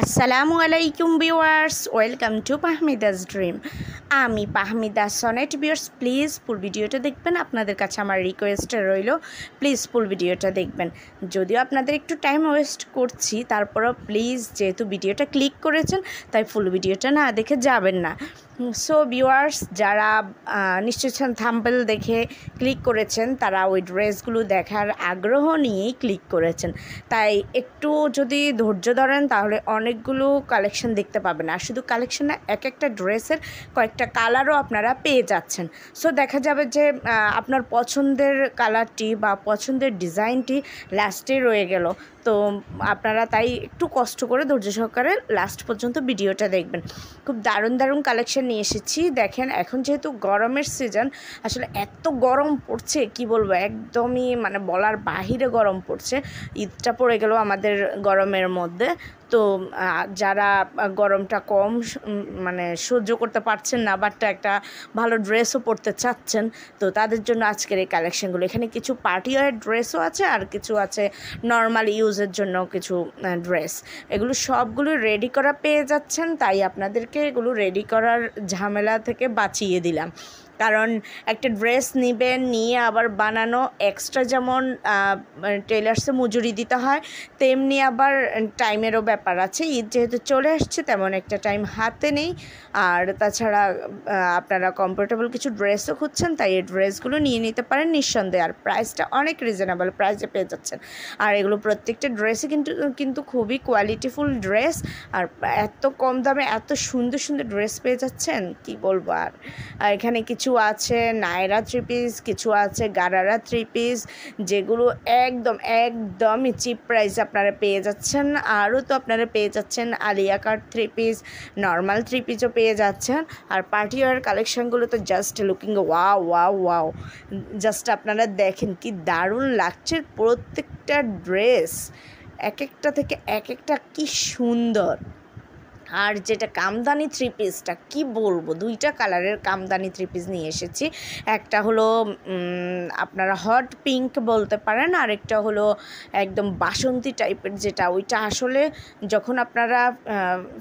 আসসালামু আলাইকুম viewers, welcome to Pahmida's dream. আমি Pahmida Sonet viewers, please full ভিডিওটা দেখবেন, আপনাদের কাছে আমার রিকোয়েস্ট রইল, প্লিজ ফুল ভিডিওটা দেখবেন। যদিও আপনাদের একটু টাইম ওয়েস্ট করছি, তারপরও প্লিজ যেহেতু ভিডিওটা ক্লিক করেছেন, তাই ফুল ভিডিওটা না দেখে যাবেন না। সো ভিউয়ার্স যারা নিশ্চয় থাম্পেল দেখে ক্লিক করেছেন, তারা ওই ড্রেসগুলো দেখার আগ্রহ নিয়েই ক্লিক করেছেন। তাই একটু যদি ধৈর্য ধরেন, তাহলে অনেকগুলো কালেকশন দেখতে পাবেন। আর শুধু কালেকশন না, এক একটা ড্রেসের কয়েকটা কালারও আপনারা পেয়ে যাচ্ছেন। সো দেখা যাবে যে আপনার পছন্দের কালারটি বা পছন্দের ডিজাইনটি লাস্টে রয়ে গেল। তো আপনারা তাই একটু কষ্ট করে ধৈর্য সহকারে লাস্ট পর্যন্ত ভিডিওটা দেখবেন। খুব দারুণ দারুণ কালেকশন নিয়ে এসেছি। দেখেন, এখন যেহেতু গরমের সিজন আসলে এত গরম পড়ছে, কি বলব, একদমই মানে বলার বাহিরে গরম পড়ছে। ঈদটা পড়ে গেল আমাদের গরমের মধ্যে। তো যারা গরমটা কম মানে সহ্য করতে পারছেন না বাট একটা ভালো ড্রেসও পরতে চাচ্ছেন, তো তাদের জন্য আজকের এই কালেকশানগুলো এখানে কিছু পার্টি ওয়ার ড্রেসও আছে, আর কিছু আছে নর্মাল ইউজের জন্য কিছু ড্রেস এগুলো সবগুলো রেডি করা পেয়ে যাচ্ছেন, তাই আপনাদেরকে এগুলো রেডি করার ঝামেলা থেকে বাঁচিয়ে দিলাম। কারণ একটা ড্রেস নেবেন, নিয়ে আবার বানানো এক্সট্রা যেমন টেলার্সে মজুরি দিতে হয়, তেমনি আবার টাইমেরও ব্যাপার আছে। ঈদ যেহেতু চলে আসছে, তেমন একটা টাইম হাতে নেই। আর তাছাড়া আপনারা কমফোর্টেবল কিছু ড্রেসও খুঁজছেন, তাই এই ড্রেসগুলো নিয়ে নিতে পারেন নিঃসন্দেহে। আর প্রাইসটা অনেক রিজনেবল প্রাইসে পেয়ে যাচ্ছেন। আর এগুলো প্রত্যেকটা ড্রেসই কিন্তু কিন্তু খুবই কোয়ালিটিফুল ড্রেস। আর এত কম দামে এত সুন্দর সুন্দর ড্রেস পেয়ে যাচ্ছেন, কি বলব আর এখানে কিছু আছে, নায়রা থ্রি পিস কিছু আছে, গারারা থ্রি পিস যেগুলো একদম, একদমই চিপ প্রাইস আপনারা পেয়ে যাচ্ছেন। আরও তো আপনারা পেয়ে যাচ্ছেন Alia cut three piece normal three পিসও পেয়ে যাচ্ছেন। আর পার্টি ওয়ার কালেকশানগুলো তো just looking wow wow wow just আপনারা দেখেন কি দারুণ লাগছে প্রত্যেকটা ড্রেস এক একটা থেকে এক একটা কি সুন্দর। আর যেটা কামদানি থ্রি পিসটা কি বলব? দুইটা কালারের কামদানি থ্রি পিস নিয়ে এসেছি। একটা হলো আপনারা হট পিঙ্ক বলতে পারেন আর একটা হলো একদম বাসন্তী টাইপের যেটা ওইটা আসলে যখন আপনারা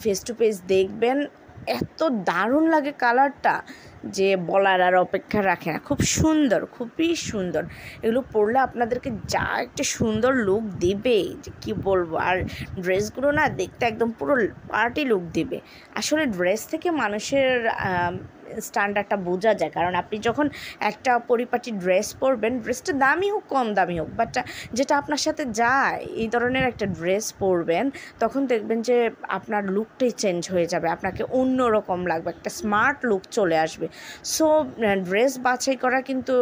ফেস টু ফেস দেখবেন এত দারুণ লাগে কালারটা যে বলার আর অপেক্ষা রাখে না। খুব সুন্দর, খুবই সুন্দর। এগুলো পরলে আপনাদেরকে যা একটা সুন্দর লুক দেবে, যে কী বলব? আর ড্রেসগুলো না দেখতে একদম পুরো পার্টি লুক দেবে। আসলে ড্রেস থেকে মানুষের স্ট্যান্ডার্ডটা বোঝা যায়। কারণ আপনি যখন একটা পরিপাটি ড্রেস পরবেন ড্রেসটা দামি হোক, কম দামি হোক বাট যেটা আপনার সাথে যায়, এই ধরনের একটা ড্রেস পরবেন, তখন দেখবেন যে আপনার লুকটাই চেঞ্জ হয়ে যাবে, আপনাকে অন্য রকম লাগবে, একটা স্মার্ট লুক চলে আসবে। সো ড্রেস বাছাই করা কিন্তু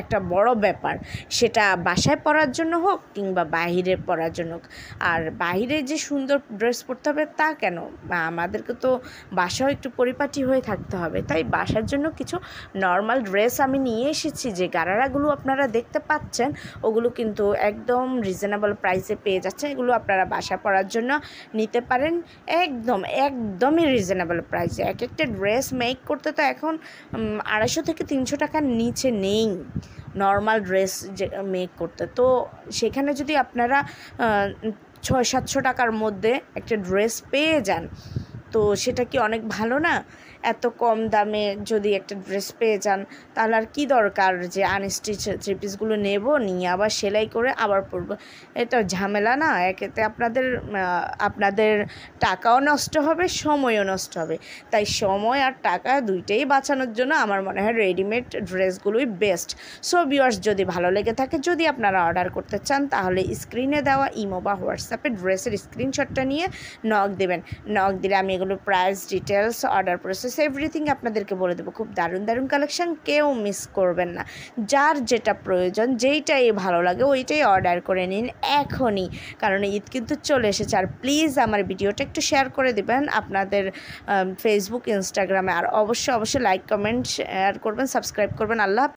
একটা বড় ব্যাপার। সেটা বাসায় পরার জন্য হোক, কিংবা বাহিরে পরার জন্য হোক। আর বাহিরে যে সুন্দর ড্রেস পরতে হবে, তা কেন? আমাদেরকে তো বাসাও একটু পরিপাটি হয়ে থাকতে হবে, তাই বাসার জন্য কিছু নর্মাল ড্রেস আমি নিয়ে এসেছি। যে গারারাগুলো আপনারা দেখতে পাচ্ছেন, ওগুলো কিন্তু একদম রিজনেবল প্রাইসে পেয়ে যাচ্ছে এগুলো আপনারা বাসা পরার জন্য নিতে পারেন। একদম, একদমই রিজনেবল প্রাইসে এক একটা ড্রেস মেক করতে তো এখন আড়াইশো থেকে তিনশো টাকার নিচে নেই নর্মাল ড্রেস যে মেক করতে। তো সেখানে যদি আপনারা ছয় সাতশো টাকার মধ্যে একটা ড্রেস পেয়ে যান তো সেটা কি অনেক ভালো না? এত কম দামে যদি একটা ড্রেস পেয়ে যান, তাহলে আর কী দরকার যে আনস্টিচ থ্রি পিসগুলো নেব, নিয়ে আবার সেলাই করে আবার পরবো? এটা ঝামেলা না, একেতে আপনাদের আপনাদের টাকাও নষ্ট হবে, সময়ও নষ্ট হবে। তাই সময় আর টাকা দুইটাই বাঁচানোর জন্য আমার মনে হয় রেডিমেড ড্রেসগুলোই বেস্ট সো ভিউয়ার্স যদি ভালো লেগে থাকে, যদি আপনারা অর্ডার করতে চান, তাহলে স্ক্রিনে দেওয়া ইমো বা হোয়াটসঅ্যাপে ড্রেসের স্ক্রিনশটটা নিয়ে নক দেবেন। নক দিলে আমি এগুলো price details order process everything আপনাদেরকে বলে দেবো। খুব দারুণ দারুণ কালেকশান কেউ মিস করবেন না। যার যেটা প্রয়োজন, যেইটাই ভালো লাগে, ওইটাই অর্ডার করে নিন এখনই। কারণ ঈদ কিন্তু চলে এসেছে। আর প্লিজ আমার ভিডিওটা একটু শেয়ার করে দেবেন আপনাদের ফেসবুক ইনস্টাগ্রামে আর অবশ্যই অবশ্যই লাইক কমেন্ট শেয়ার করবেন সাবস্ক্রাইব করবেন। আল্লাহ